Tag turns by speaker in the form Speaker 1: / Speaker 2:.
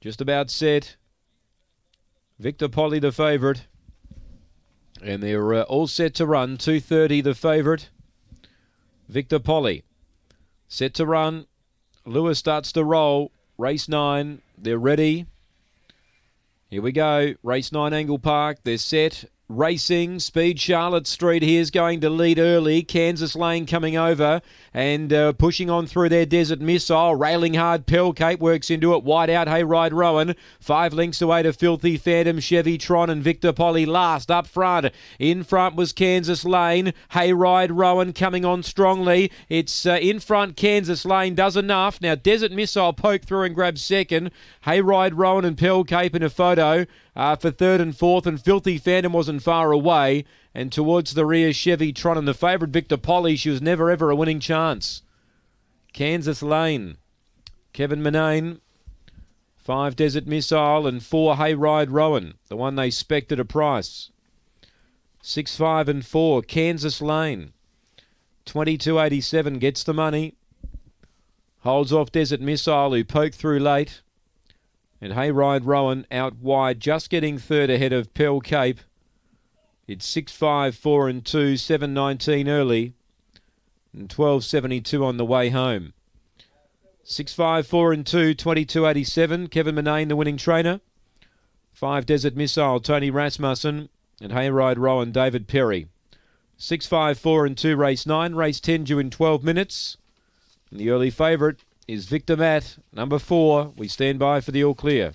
Speaker 1: Just about set. Victor Polly the favourite. And they're uh, all set to run. 2.30 the favourite. Victor Polly. Set to run. Lewis starts to roll. Race 9. They're ready. Here we go. Race 9 Angle Park. They're set. Racing, Speed Charlotte Street here's going to lead early. Kansas Lane coming over and uh, pushing on through their Desert Missile. Railing hard, Pearl Cape works into it. Wide out, Hayride Rowan. Five links away to Filthy Phantom, Chevy Tron and Victor Polly last up front. In front was Kansas Lane. Hayride Rowan coming on strongly. It's uh, in front, Kansas Lane does enough. Now Desert Missile poke through and grabs second. Hayride Rowan and Pearl Cape in a photo uh, for third and fourth, and Filthy Phantom wasn't far away. And towards the rear, Chevy Tron and the favourite Victor Polly. She was never ever a winning chance. Kansas Lane, Kevin Manane, five Desert Missile, and four Hayride Rowan, the one they spec at a price. Six, five, and four, Kansas Lane. 22.87 gets the money. Holds off Desert Missile, who poked through late. And Hayride Rowan out wide, just getting third ahead of Pearl Cape. It's 6 5 4 and 2, 7 19 early, and 12 72 on the way home. 6 5 4 and 2, 22 87. Kevin Manane, the winning trainer. 5 Desert Missile, Tony Rasmussen, and Hayride Rowan, David Perry. 6 5 4 and 2, race 9. Race 10 due in 12 minutes. And the early favourite is Victor Matt, number 4. We stand by for the all clear.